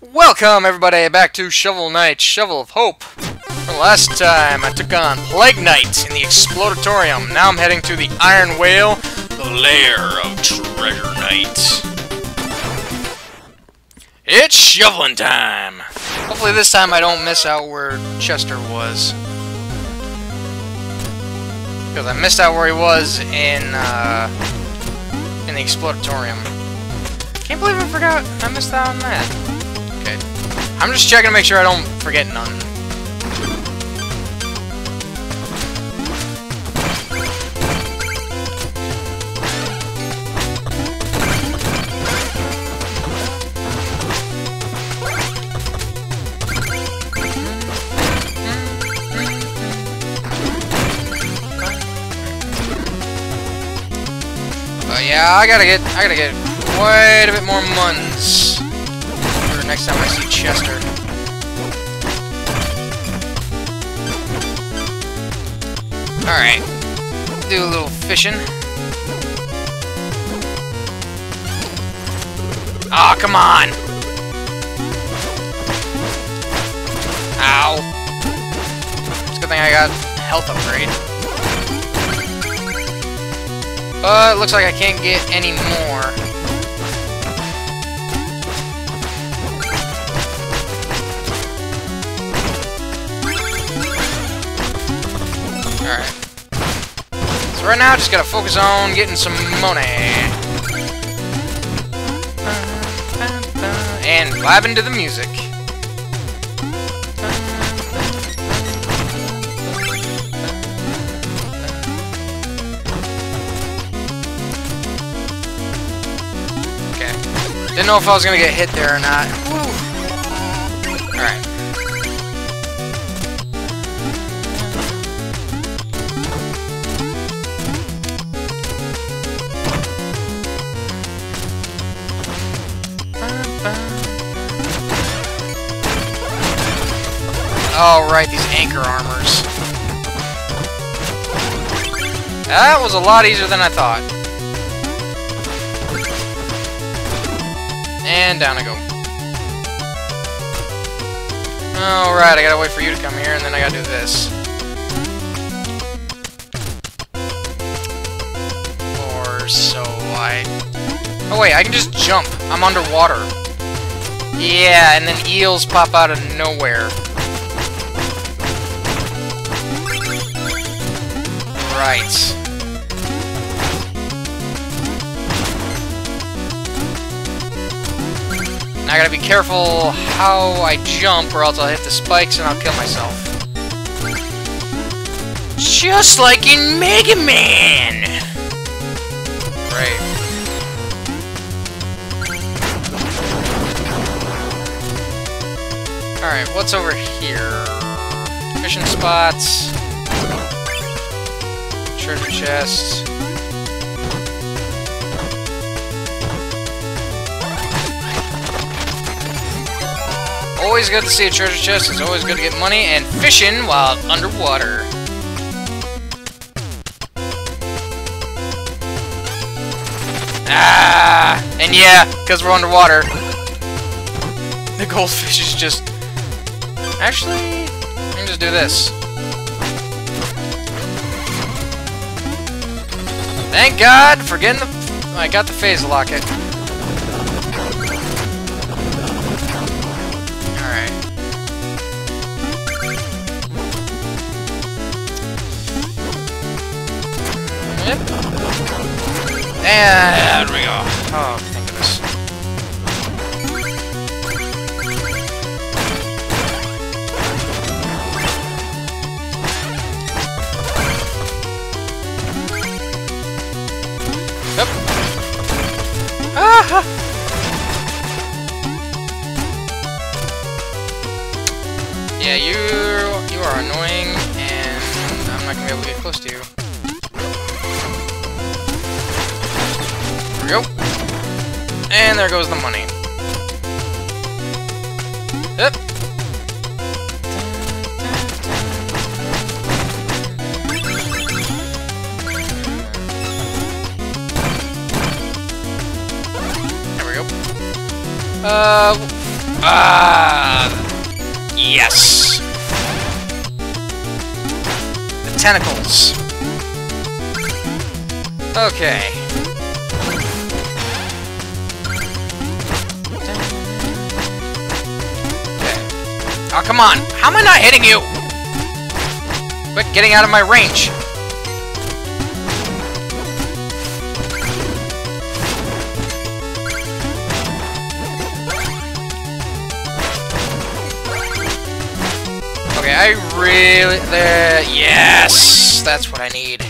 Welcome, everybody, back to Shovel Knight, Shovel of Hope. For the last time, I took on Plague Knight in the Explodatorium. Now I'm heading to the Iron Whale, the lair of Treasure Knight. It's shoveling time! Hopefully this time I don't miss out where Chester was. Because I missed out where he was in, uh, in the Explodatorium. Can't believe I forgot I missed out on that. Okay. I'm just checking to make sure I don't forget none. Uh, yeah, I gotta get, I gotta get quite a bit more muns next time I see Chester. Alright, do a little fishing. Aw, oh, come on! Ow. It's a good thing I got health upgrade. Uh, but looks like I can't get any more. So right now, just gotta focus on getting some money. And vibing to the music. Okay. Didn't know if I was gonna get hit there or not. Oh, right, these anchor armors. That was a lot easier than I thought. And down I go. Alright, I gotta wait for you to come here, and then I gotta do this. Or so I... Oh wait, I can just jump. I'm underwater. Yeah, and then eels pop out of nowhere. Right. Now I gotta be careful how I jump, or else I'll hit the spikes and I'll kill myself. Just like in Mega Man! Great. Alright, what's over here? Fishing spots. Treasure chest. Always good to see a treasure chest. It's always good to get money and fishing while underwater. Ah! And yeah, because we're underwater, the goldfish is just... Actually, let me just do this. Thank God for getting the... Oh, I got the phase locket. Eh? Alright. Yep. And there we go. Oh, yes! The tentacles. Okay. Okay. Oh, come on! How am I not hitting you? Quit getting out of my range. I really... There... Yes! That's what I need.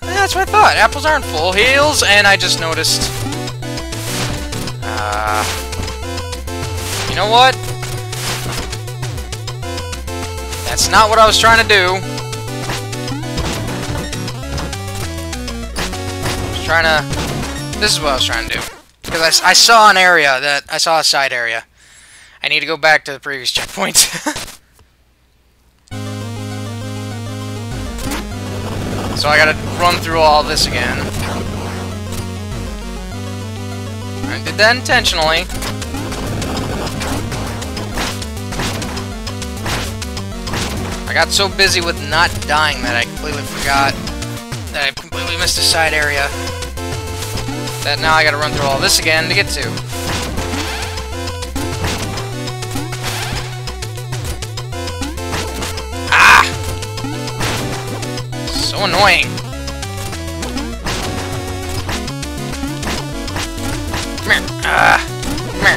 That's what I thought. Apples aren't full heals, and I just noticed... Uh... You know what? That's not what I was trying to do. I was trying to... This is what I was trying to do. Because I, I saw an area that... I saw a side area. I need to go back to the previous checkpoint. So I gotta run through all this again. I did that intentionally. I got so busy with not dying that I completely forgot that I completely missed a side area. That now I gotta run through all this again to get to. So annoying. Come here. Ah. Come here.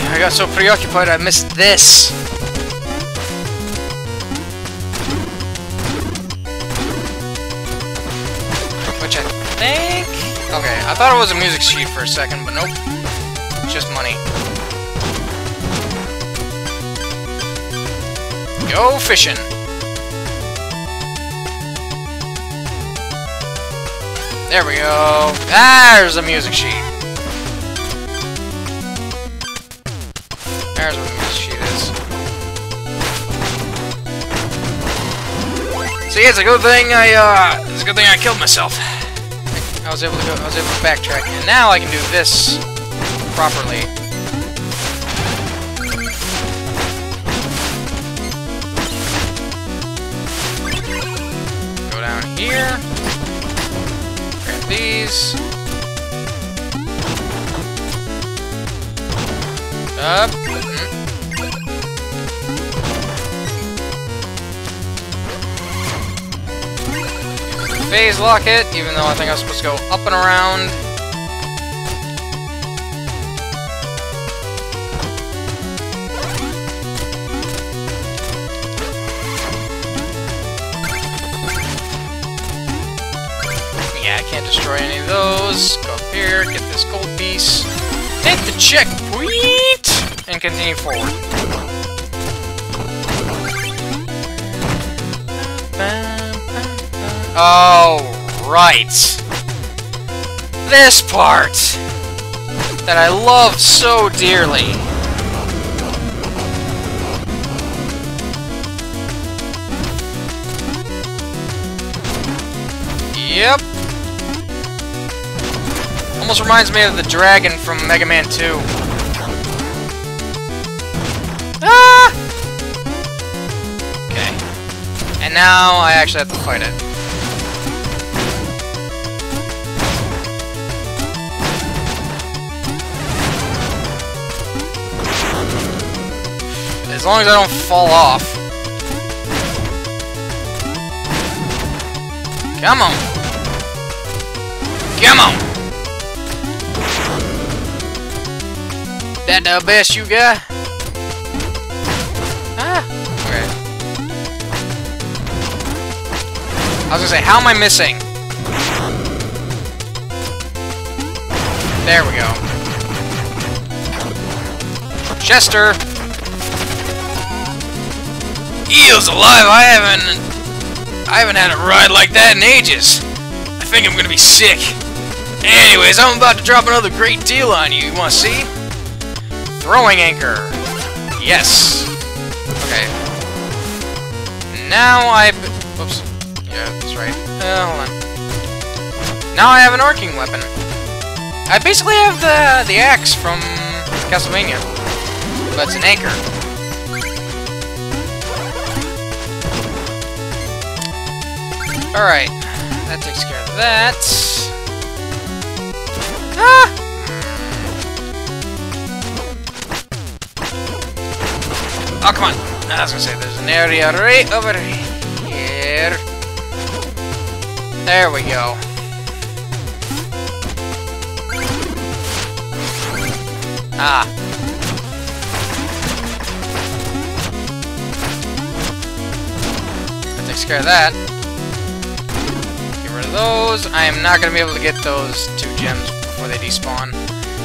I got so preoccupied I missed this. Which I think... Okay, I thought it was a music sheet for a second, but nope just money. Go fishing! There we go. There's a music sheet. There's what the music sheet is. See, it's a good thing I, uh, it's a good thing I killed myself. I was able to go, I was able to backtrack, and now I can do this properly. Go down here. Grab these. Up. Phase locket, even though I think I'm supposed to go up and around. Those. Go up here, get this gold piece. Hit the checkpoint! And continue forward. Oh, right. This part! That I love so dearly. Almost reminds me of the dragon from Mega Man 2. Ah! Okay. And now I actually have to fight it. As long as I don't fall off. Come on! Come on! That the best you got? Ah, okay. I was gonna say, how am I missing? There we go. Chester! Eel's alive! I haven't... I haven't had a ride like that in ages. I think I'm gonna be sick. Anyways, I'm about to drop another great deal on you. You wanna see? Throwing anchor. Yes. Okay. Now I... Whoops. Yeah, that's right. Uh, hold on. Now I have an arcing weapon. I basically have the the axe from Castlevania, but it's an anchor. Alright, that takes care of that. Ah! Oh, come on. I was gonna say, there's an area right over here. There we go. Ah. That takes care of that. Get rid of those. I am not to be able to get those two gems before they despawn.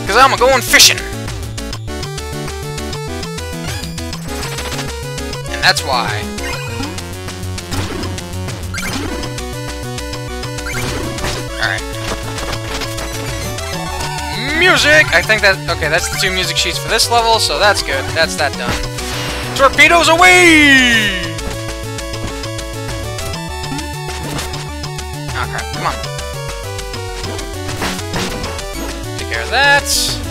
Because I'm going fishing! That's why. Alright. Music! I think that... Okay, that's the two music sheets for this level, so that's good. That's that done. Torpedoes away! Oh crap, come on. Take care of that.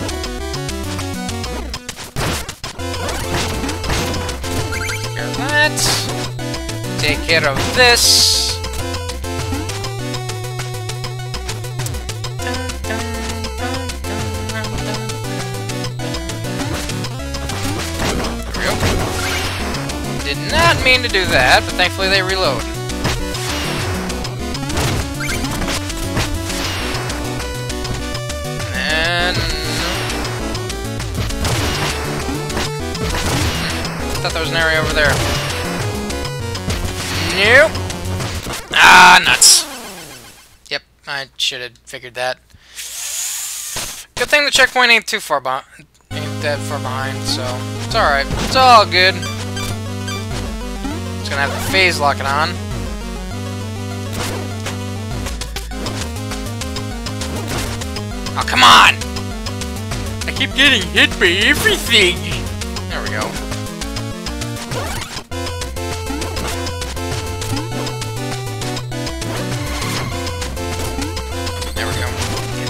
Take care of this. Did not mean to do that, but thankfully they reload. And... Hmm. thought there was an area over there. Nope. Ah, nuts. Yep, I should have figured that. Good thing the checkpoint ain't too far behind. Ain't that far behind, so it's alright. It's all good. Just gonna have the phase locket on. Oh, come on! I keep getting hit by everything! There we go.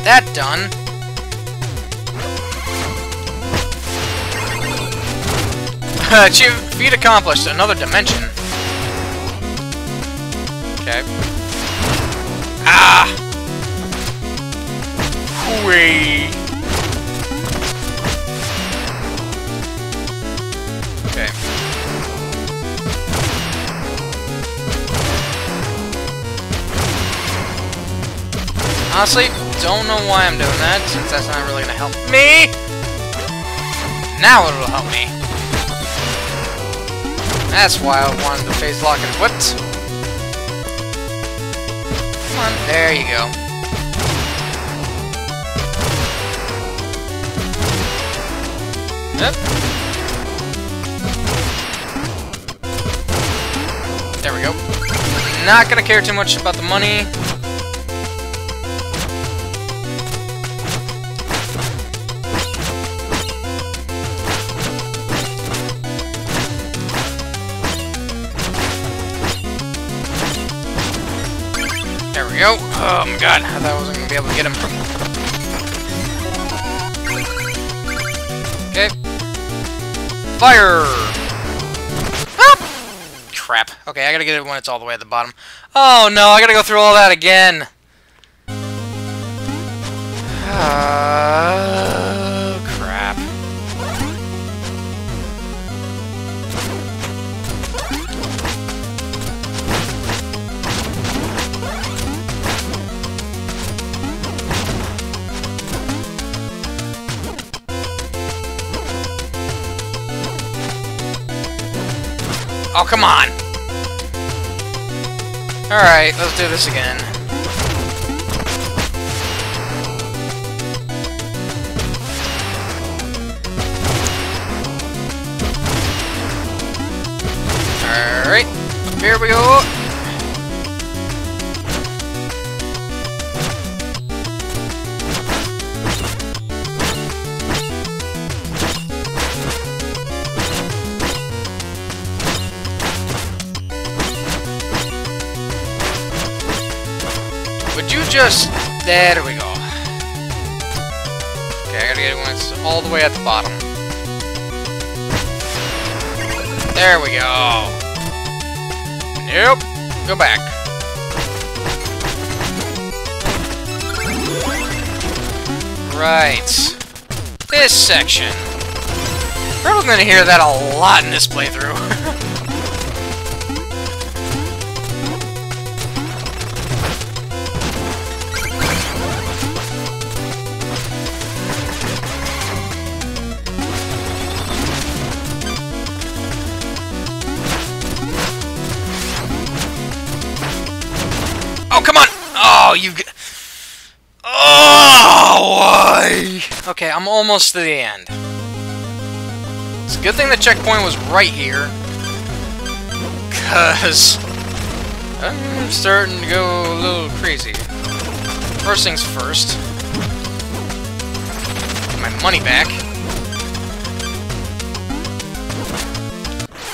That done. Achieve feat accomplished. Another dimension. Okay. Ah! Hooray! Okay. Honestly, don't know why I'm doing that, since that's not really gonna help me! Now it'll help me. That's why I wanted the phase lock equipped. Come on, there you go. Yep. There we go. Not gonna care too much about the money. Oh my god, I thought I wasn't gonna be able to get him. Okay. Fire! Ah! Crap. Okay, I gotta get it when it's all the way at the bottom. Oh no, I gotta go through all that again. Oh, come on! Alright, let's do this again. Alright, here we go. Just... There we go. Okay, I gotta get it when it's all the way at the bottom. There we go. Nope. Go back. Right. This section. Probably gonna hear that a lot in this playthrough. I'm almost to the end. It's a good thing the checkpoint was right here. Because... I'm starting to go a little crazy. First things first. Get my money back.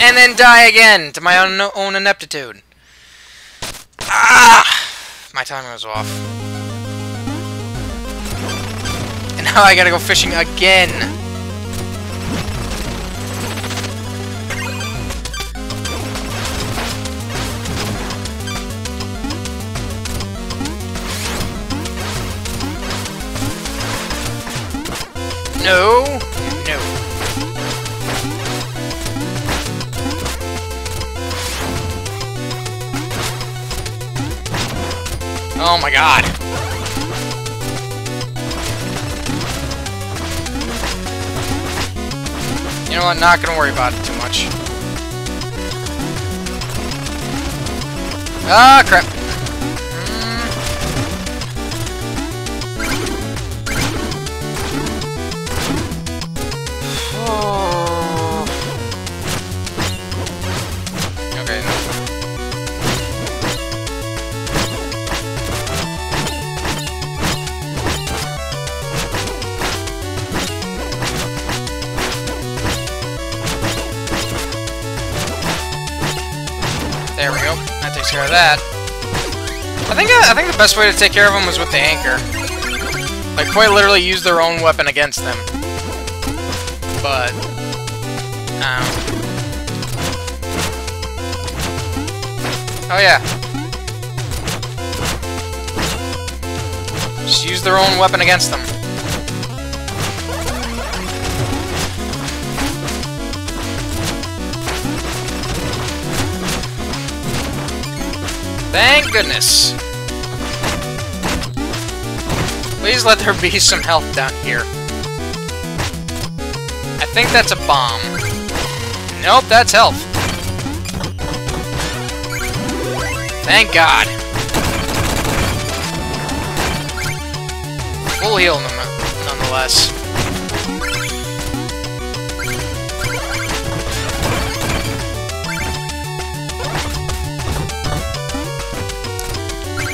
And then die again, to my own ineptitude. Ah! My timer was off. Now I gotta go fishing again. No. No. Oh my god. Know what, not gonna worry about it too much. Ah, crap. Of that. I think uh, I think the best way to take care of them was with the anchor. Like quite literally use their own weapon against them. But um, Oh yeah. Just use their own weapon against them. Thank goodness. Please let there be some health down here. I think that's a bomb. Nope, that's health. Thank God. Full heal nonetheless.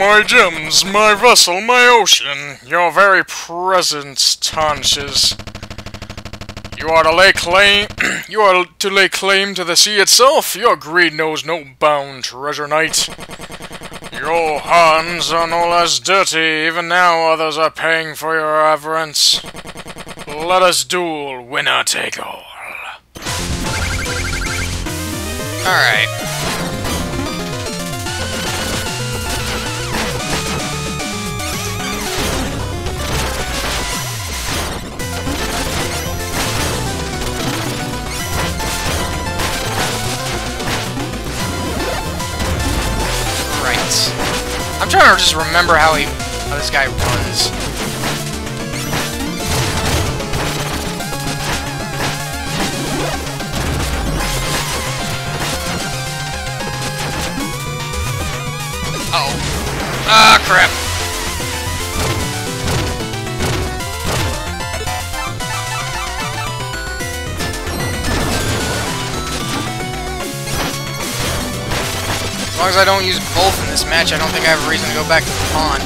My gems, my vessel, my ocean, your very presence tarnishes. You are to lay claim. you are to lay claim to the sea itself. Your greed knows no bound, treasure knight. Your hands are no less dirty. Even now, others are paying for your avarice. Let us duel, winner take all. Alright. I'm trying to just remember how he, how this guy runs. Oh. Ah, crap. Long as I don't use both in this match, I don't think I have a reason to go back to the pond.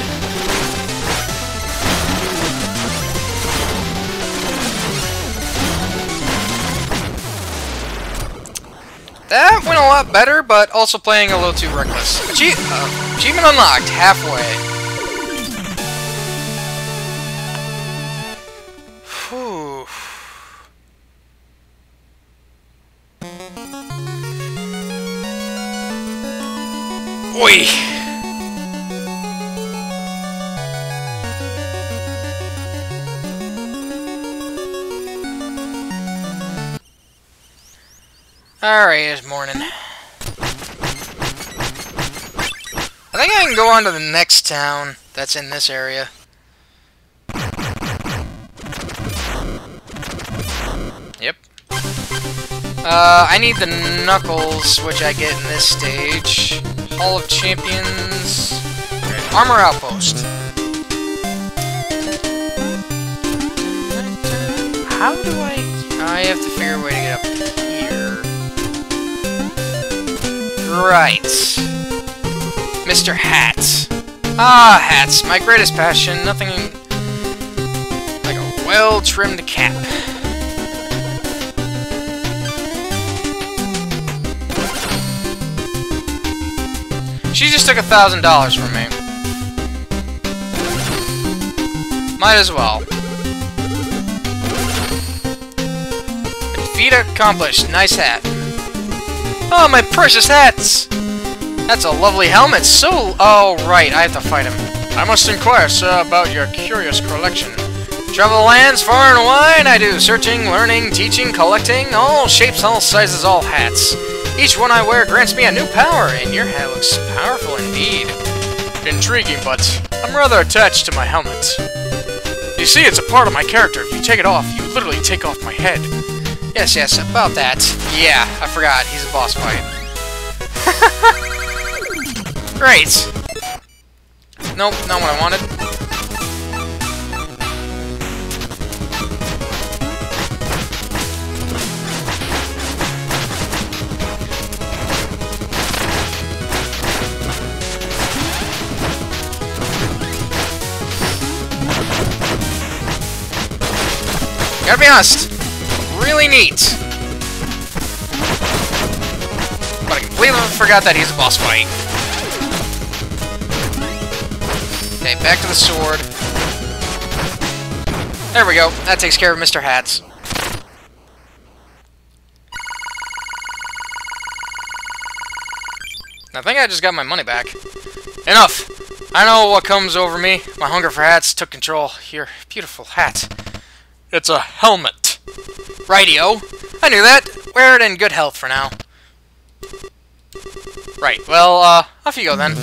That went a lot better, but also playing a little too reckless. Achie uh, achievement unlocked, halfway. Oi! Alright, it's morning. I think I can go on to the next town that's in this area. Yep. Uh, I need the Knuckles, which I get in this stage. Hall of Champions. Armor Outpost. How do I... I have to figure a way to get up here. Right. Mr. Hat. Ah, hats. My greatest passion. Nothing like a well-trimmed cap. Took a thousand dollars from me. Might as well. Defeat accomplished. Nice hat. Oh, my precious hats! That's a lovely helmet. So... Oh, right. I have to fight him. I must inquire, sir, about your curious collection. Travel lands far and wide, I do. Searching, learning, teaching, collecting. All shapes, all sizes, all hats. Each one I wear grants me a new power, and your hat looks powerful indeed. Intriguing, but I'm rather attached to my helmet. You see, it's a part of my character. If you take it off, you literally take off my head. Yes, yes, about that. Yeah, I forgot. He's a boss fight. Great. Nope, not what I wanted. Gotta be honest, really neat. But I completely forgot that he's a boss fight. Okay, back to the sword. There we go. That takes care of Mr. Hats. I think I just got my money back. Enough! I know what comes over me. My hunger for hats took control. Your beautiful hat. It's a helmet. Rightio. I knew that. Wear it in good health for now. Right, well, uh, off you go then.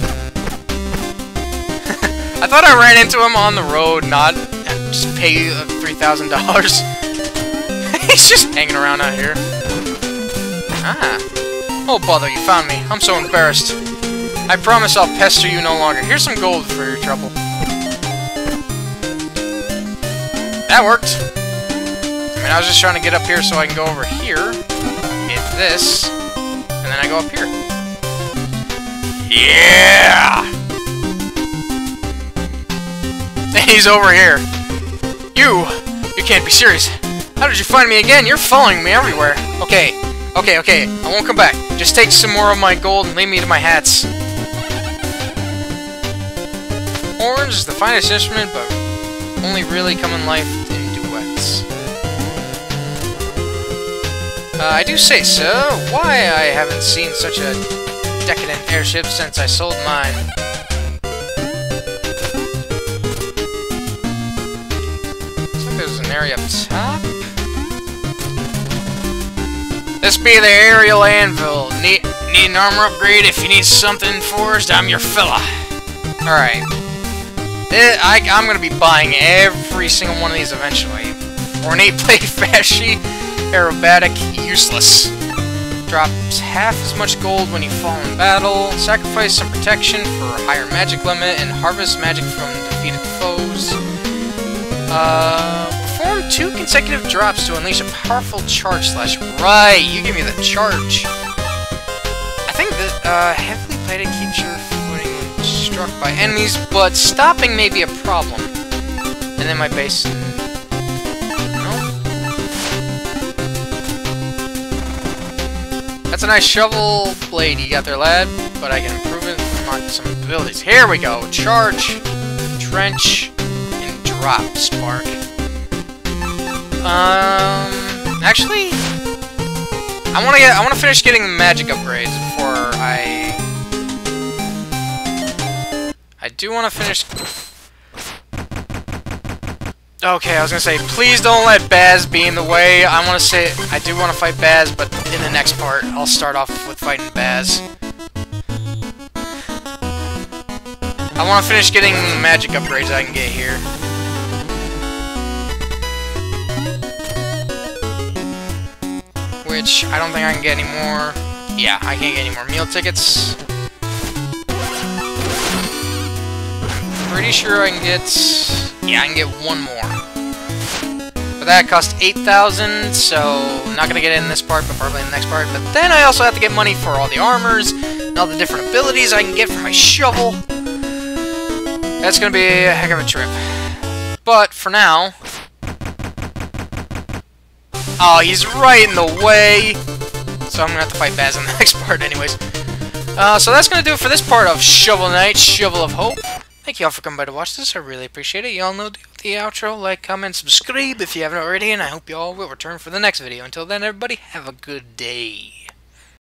I thought I ran into him on the road, not just pay uh, $3,000. He's just hanging around out here. Ah. Oh, bother, you found me. I'm so embarrassed. I promise I'll pester you no longer. Here's some gold for your trouble. That worked. I mean, I was just trying to get up here so I can go over here, hit this, and then I go up here. Yeah! He's over here. You! You can't be serious. How did you find me again? You're following me everywhere. Okay, okay, okay. I won't come back. Just take some more of my gold and lead me to my hats. Orange is the finest instrument, but only really come in life Uh, I do say so. Why I haven't seen such a decadent airship since I sold mine. Looks like there's an area up top. This be the aerial anvil. Need, need an armor upgrade? If you need something forged, I'm your fella. Alright. I, I'm gonna be buying every single one of these eventually. Ornate plate fashy, aerobatic, useless. Drops half as much gold when you fall in battle. Sacrifice some protection for higher magic limit and harvest magic from defeated foes. Uh, perform two consecutive drops to unleash a powerful charge slash. Right, you give me the charge. I think that uh, heavily elevated keeps your footing struck by enemies, but stopping may be a problem. And then my base... That's a nice shovel blade you got there, lad, but I can improve it and some abilities. Here we go! Charge, trench, and drop spark. Um, actually, I want to get. I want to finish getting the magic upgrades before I. I do want to finish. Okay, I was gonna say, please don't let Baz be in the way. I want to say, I do want to fight Baz, but in the next part, I'll start off with fighting Baz. I want to finish getting magic upgrades I can get here. Which, I don't think I can get any more. Yeah, I can't get any more meal tickets. Pretty sure I can get... Yeah, I can get one more. But that cost 8,000, so I'm not gonna get it in this part, but probably in the next part. But then I also have to get money for all the armors, and all the different abilities I can get for my shovel. That's gonna be a heck of a trip. But, for now... Oh, he's right in the way! So I'm gonna have to fight Baz in the next part anyways. Uh, so that's gonna do it for this part of Shovel Knight, Shovel of Hope. Thank you all for coming by to watch this. I really appreciate it. You all know the, the outro. Like, comment, subscribe if you haven't already, and I hope you all will return for the next video. Until then, everybody, have a good day.